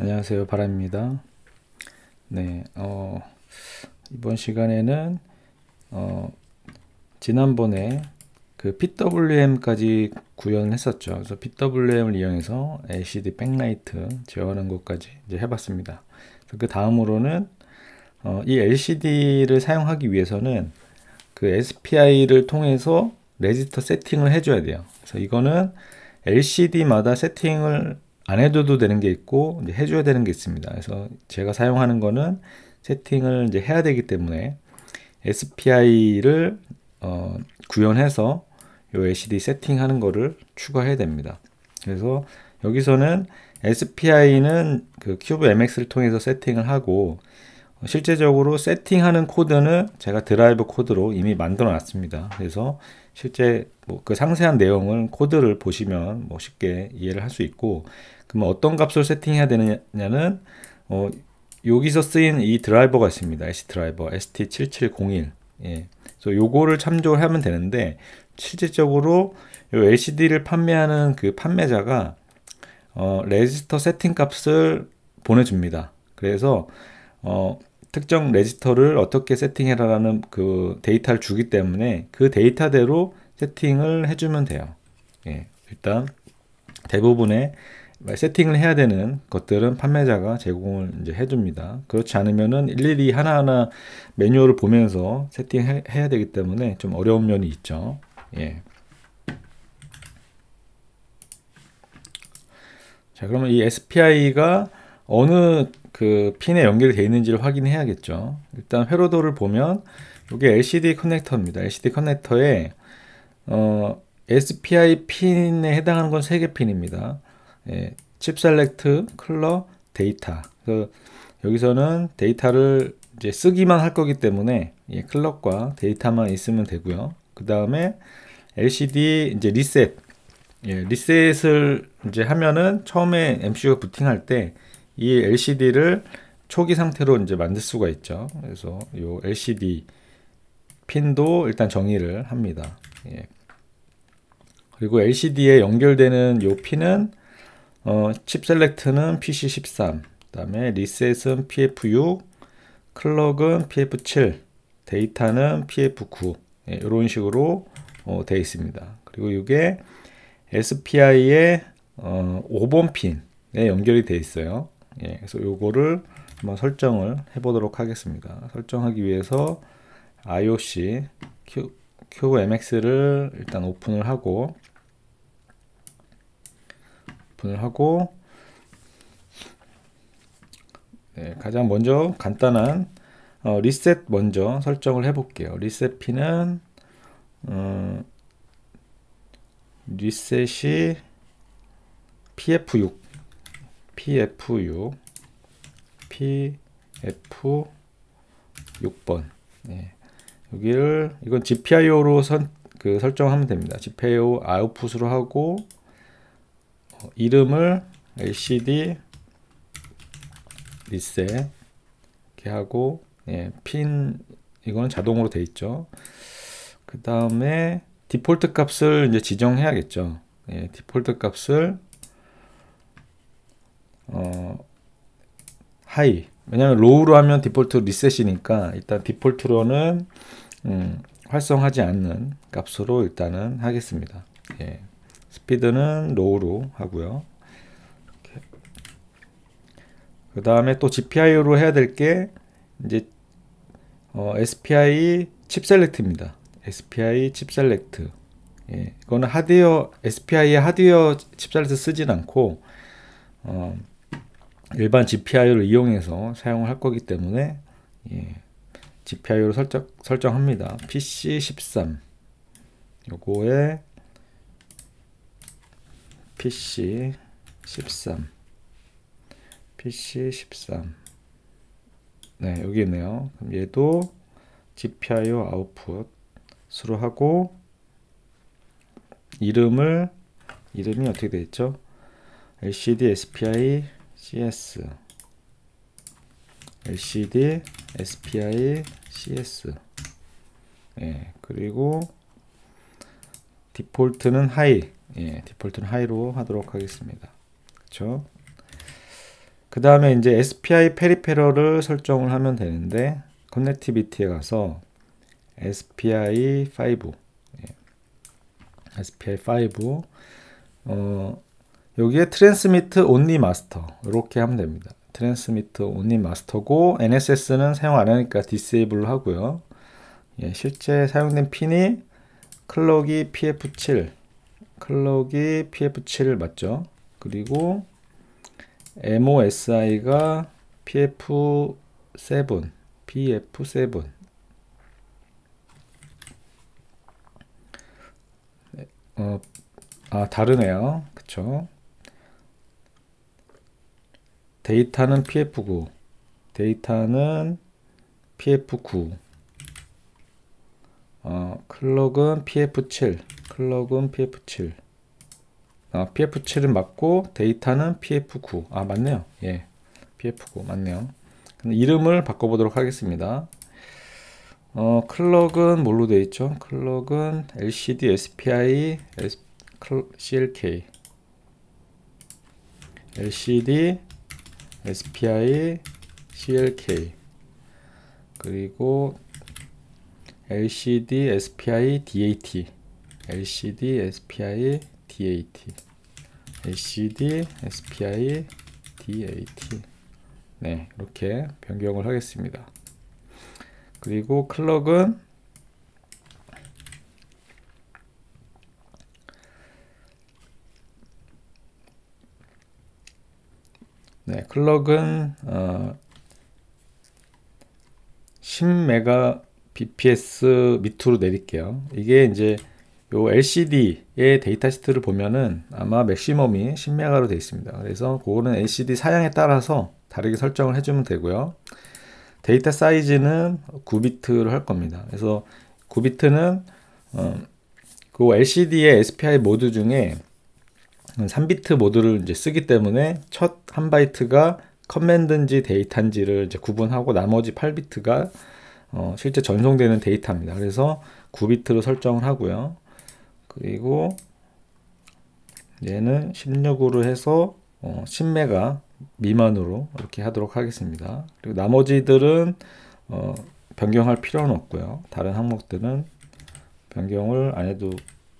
안녕하세요. 바람입니다. 네, 어, 이번 시간에는, 어, 지난번에 그 PWM까지 구현을 했었죠. 그래서 PWM을 이용해서 LCD 백라이트 제어하는 것까지 이제 해봤습니다. 그 다음으로는, 어, 이 LCD를 사용하기 위해서는 그 SPI를 통해서 레지스터 세팅을 해줘야 돼요. 그래서 이거는 LCD마다 세팅을 안 해줘도 되는 게 있고 이제 해줘야 되는 게 있습니다. 그래서 제가 사용하는 거는 세팅을 이제 해야 되기 때문에 SPI를 어, 구현해서 요 LCD 세팅하는 거를 추가해야 됩니다. 그래서 여기서는 SPI는 그 CubeMX를 통해서 세팅을 하고 실제적으로 세팅하는 코드는 제가 드라이버 코드로 이미 만들어 놨습니다. 그래서 실제 뭐 그 상세한 내용을 코드를 보시면 뭐 쉽게 이해를 할 수 있고 그러면 어떤 값을 세팅해야 되느냐는 어, 여기서 쓰인 이 드라이버가 있습니다. ST 드라이버 ST7701 예. 그래서 요거를 참조하면 되는데 실질적으로 요 LCD를 판매하는 그 판매자가 어, 레지스터 세팅 값을 보내줍니다. 그래서 어, 특정 레지스터를 어떻게 세팅해라라는 그 데이터를 주기 때문에 그 데이터대로 세팅을 해주면 돼요. 예, 일단 대부분의 세팅을 해야 되는 것들은 판매자가 제공을 이제 해줍니다. 그렇지 않으면은 일일이 하나하나 매뉴얼을 보면서 세팅해야 되기 때문에 좀 어려운 면이 있죠. 예. 자, 그러면 이 SPI가 어느 그 핀에 연결되어 있는지를 확인해야겠죠. 일단 회로도를 보면 이게 LCD 커넥터입니다. LCD 커넥터에 어, SPI 핀에 해당하는 건 3개 핀입니다. 예, chip select, clock, 데이터. 그 여기서는 데이터를 이제 쓰기만 할 거기 때문에 예, clock과 데이터만 있으면 되고요. 그 다음에 LCD 이제 리셋. 예, 리셋을 이제 하면은 처음에 MCU가 부팅할 때 이 LCD를 초기 상태로 이제 만들 수가 있죠. 그래서 이 LCD 핀도 일단 정의를 합니다. 예. 그리고 LCD에 연결되는 이 핀은 어, 칩 셀렉트는 PC13, 그다음에 리셋은 PF6, 클럭은 PF7, 데이터는 PF9 예, 이런 식으로 어, 되어 있습니다. 그리고 이게 SPI의 어, 5번 핀에 연결이 되어 있어요. 예, 그래서 요거를 한번 설정을 해보도록 하겠습니다. 설정하기 위해서 IOC Q, QMX를 일단 오픈을 하고 오픈을 하고 네, 가장 먼저 간단한 어, 리셋 먼저 설정을 해 볼게요. 리셋 피는 어, 리셋이 PF6 PF6 PF6번 네. 여기를 이건 GPIO로 선, 그 설정하면 됩니다. GPIO 아웃풋으로 하고 어, 이름을 LCD 리셋 이렇게 하고 예, 핀 이거는 자동으로 돼 있죠. 그 다음에 디폴트 값을 이제 지정해야겠죠. 예, 디폴트 값을 어, high 왜냐하면 low로 하면 디폴트 리셋이니까 일단 디폴트로는 음, 활성하지 않는 값으로 일단은 하겠습니다. 예. 스피드는 low로 하고요. 그 다음에 또 GPIO로 해야 될 게 이제 어, SPI chip select입니다. SPI chip select. 예, 이거는 하드웨어 SPI의 하드웨어 chip select 쓰진 않고 어, 일반 GPIO를 이용해서 사용을 할 거기 때문에 예, GPIO로 설정 설정합니다. PC13 요거에 PC 13 PC 13 네 여기 있네요. 그럼 얘도 GPIO 아웃풋으로 하고 이름을 이름이 어떻게 되어 있죠? LCD SPI CS LCD SPI CS 네, 그리고 디폴트는 high. 예, 디폴트는 high로 하도록 하겠습니다. 그렇죠? 그 다음에 이제 SPI peripheral을 설정을 하면 되는데 connectivity에 가서 SPI 5 SPI 5 어, 여기에 transmit only master 이렇게 하면 됩니다. transmit only master고 NSS는 사용 안 하니까 disable 하고요. 예, 실제 사용된 핀이 클럭이 PF7 클럭이 PF7 맞죠? 그리고 MOSI가 PF7 PF7 어, 아 다르네요 그쵸 데이터는 PF9 데이터는 PF9 어, 클럭은 PF7 클럭은 PF7 어, PF7은 맞고 데이터는 PF9 아 맞네요. 예. PF9 맞네요. 이름을 바꿔보도록 하겠습니다. 어, 클럭은 뭘로 되어 있죠? 클럭은 LCD SPI S, CLK LCD SPI CLK 그리고 LCD SPI DAT LCD SPI DAT LCD SPI DAT 네 이렇게 변경을 하겠습니다 그리고 클럭은 네 클럭은 어, 10메가 bps 밑으로 내릴게요 이게 이제 요 LCD의 데이터 시트를 보면은 아마 maximum이 10메가로 되어 있습니다. 그래서 그거는 LCD 사양에 따라서 다르게 설정을 해주면 되고요. 데이터 사이즈는 9비트로 할 겁니다. 그래서 9비트는 어, 그 LCD의 SPI 모드 중에 3비트 모드를 이제 쓰기 때문에 첫 한 바이트가 command인지 데이터인지를 이제 구분하고 나머지 8비트가 어, 실제 전송되는 데이터입니다. 그래서 9비트로 설정을 하고요. 그리고 얘는 16으로 해서 어, 10메가 미만으로 이렇게 하도록 하겠습니다. 그리고 나머지들은 어, 변경할 필요는 없고요. 다른 항목들은 변경을 안 해도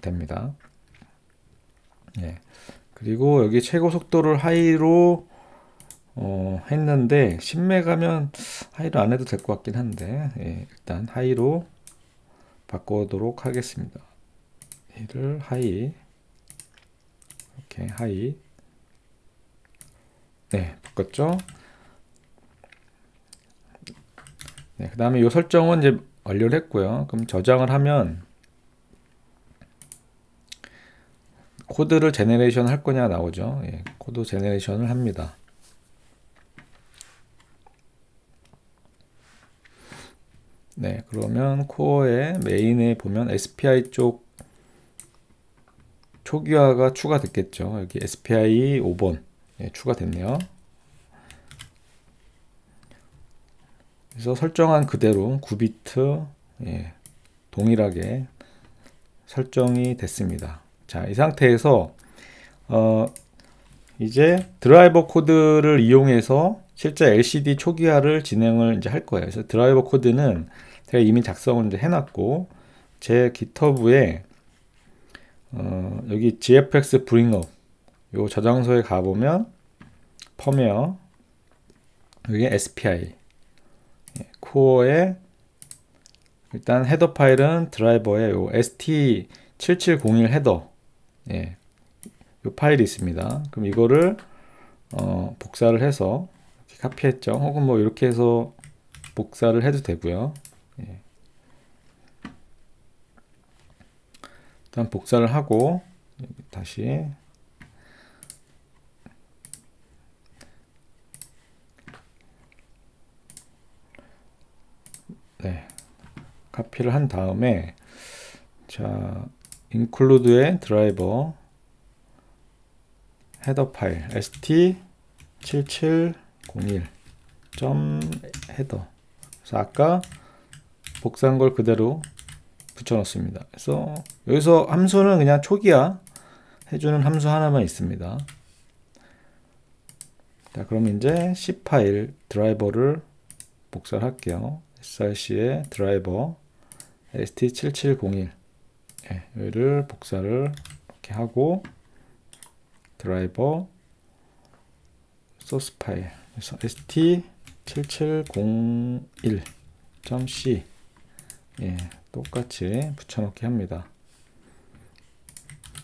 됩니다. 예. 그리고 여기 최고 속도를 high로 어, 했는데 10메가면 high로 안 해도 될 것 같긴 한데 예, 일단 high로 바꾸도록 하겠습니다. 이를 high 이렇게 high 네 바꿨죠 네, 그 다음에 이 설정은 이제 완료를 했고요 그럼 저장을 하면 코드를 generation 할 거냐 나오죠 예, 코드 generation을 합니다 네 그러면 코어의 메인에 보면 SPI 쪽 초기화가 추가됐겠죠. 여기 SPI 5번 예, 추가됐네요. 그래서 설정한 그대로 9비트 예, 동일하게 설정이 됐습니다. 자, 이 상태에서 어, 이제 드라이버 코드를 이용해서 실제 LCD 초기화를 진행을 이제 할 거예요. 그래서 드라이버 코드는 제가 이미 작성을 이제 해놨고 제 GitHub에 어, 여기 GFX 브링업 요 저장소에 가보면 펌웨어 여기 SPI 예, 코어에 일단 헤더 파일은 드라이버에 요 ST7701 헤더 예, 요 파일이 있습니다. 그럼 이거를 어, 복사를 해서 카피했죠. 혹은 뭐 이렇게 해서 복사를 해도 되고요. 예. 일단 복사를 하고 다시 네 카피를 한 다음에 자 include의 드라이버 헤더 파일 st7701 점 헤더 그래서 아까 복사한 걸 그대로 붙여놓습니다. 그래서 여기서 함수는 그냥 초기화 해주는 함수 하나만 있습니다. 자, 그럼 이제 C 파일 드라이버를 복사를 할게요. src의 드라이버 st7701 예, 여기를 복사를 이렇게 하고 드라이버 소스 파일 그래서 st7701.c 예, 똑같이 붙여넣기 합니다.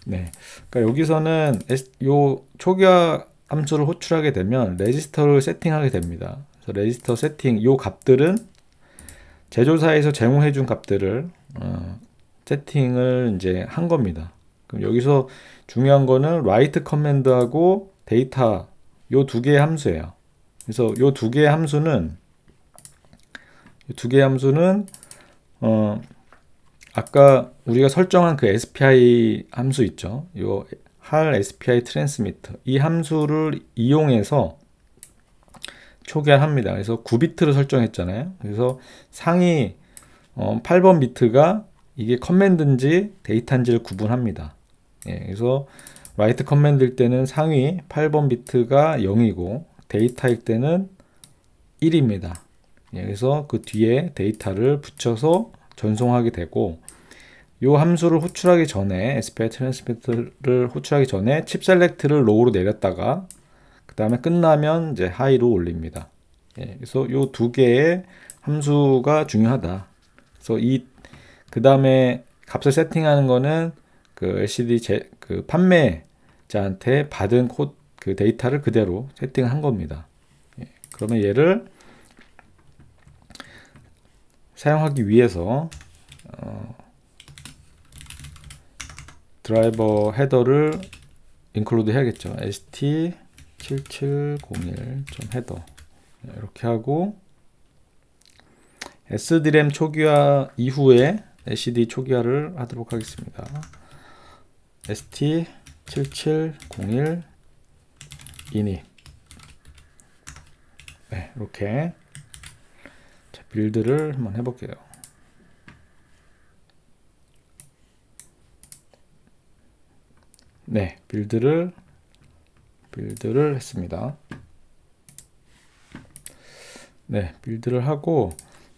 네, 그러니까 여기서는 요 초기화 함수를 호출하게 되면 레지스터를 세팅하게 됩니다. 그래서 레지스터 세팅 요 값들은 제조사에서 제공해 준 값들을 어, 세팅을 이제 한 겁니다. 그럼 여기서 중요한 거는 write command하고 데이터 요 두 개의 함수예요. 그래서 요 두 개의 함수는 두 개의 함수는 어 아까 우리가 설정한 그 SPI 함수 있죠. 요 HAL SPI transmit 이 함수를 이용해서 초기화합니다. 그래서 9비트를 설정했잖아요. 그래서 상위 어, 8번 비트가 이게 command인지 데이터인지를 구분합니다. 예, 그래서 write command일 때는 상위 8번 비트가 0이고 데이터일 때는 1입니다. 예, 그래서 그 뒤에 데이터를 붙여서 전송하게 되고 이 함수를 호출하기 전에 SPI transmit를 호출하기 전에 chip select를 low로 내렸다가 그 다음에 끝나면 이제 high로 올립니다. 예, 그래서 이 두 개의 함수가 중요하다. 그래서 이 그 다음에 값을 세팅하는 거는 그 LCD 제, 그 판매자한테 받은 코, 그 데이터를 그대로 세팅한 겁니다. 예, 그러면 얘를 사용하기 위해서 어, 드라이버 헤더를 인클루드 해야겠죠. st7701.헤더 이렇게 하고 SDRAM 초기화 이후에 LCD 초기화를 하도록 하겠습니다. ST7701 init 네, 이렇게 자, build를 한번 해볼게요. 네, build를 build를 했습니다. 네, build를 하고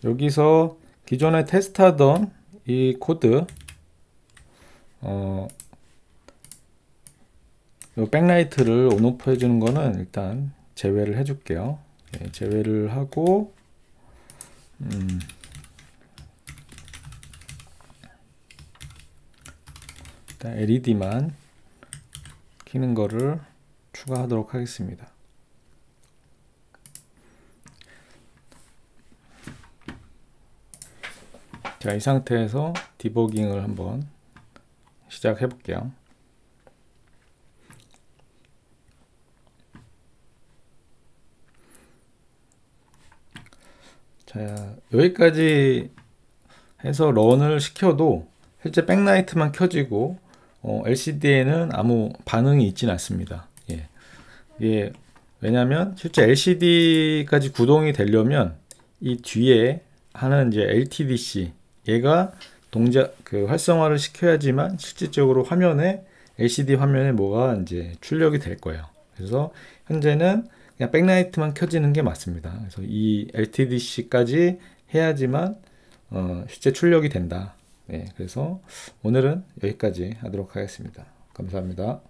여기서 기존에 테스트하던 이 코드 어, 요 백라이트를 온오프 해주는 거는 일단 제외를 해줄게요. 네, 제외를 하고 음, 일단 LED만 키는 거를 추가하도록 하겠습니다. 자, 이 상태에서 디버깅을 한번 시작해 볼게요. 자, 여기까지 해서 런을 시켜도 실제 백라이트만 켜지고 어, LCD에는 아무 반응이 있지는 않습니다. 예. 예. 왜냐하면 실제 LCD까지 구동이 되려면 이 뒤에 하는 이제 LTDC 얘가 동작 그 활성화를 시켜야지만 실질적으로 화면에 LCD 화면에 뭐가 이제 출력이 될 거예요. 그래서 현재는 그냥 백라이트만 켜지는 게 맞습니다. 그래서 이 LTDC까지 해야지만 어, 실제 출력이 된다. 네, 그래서 오늘은 여기까지 하도록 하겠습니다. 감사합니다.